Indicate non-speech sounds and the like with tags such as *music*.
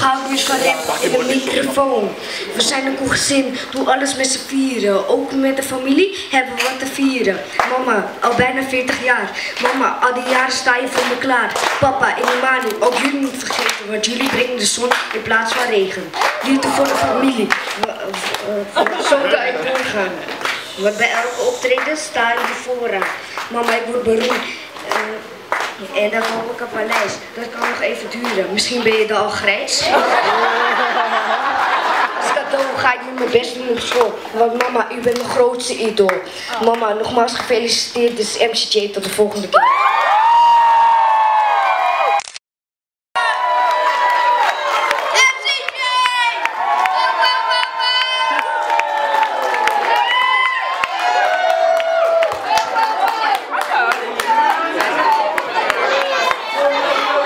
hou dus van rap in de microfoon. We zijn een gezin, doe alles met z'n vieren. Ook met de familie hebben we wat te vieren. Mama, al bijna 40 jaar. Mama, al die jaren sta je voor me klaar. Papa en Imani, ook jullie niet vergeten, want jullie brengen de zon in plaats van regen. Liefde voor de familie. Eh, Zo kan ik doorgaan. Maar bij elke optreden sta je vooraan. Mama, ik word beroemd. En dan koop ik een paleis. Dat kan nog even duren. Misschien ben je dan al grijs. *laughs* Als cadeau ga ik nu mijn best doen op school. Want mama, u bent mijn grootste idool. Mama, nogmaals gefeliciteerd. Dit is MCJ. Tot de volgende keer.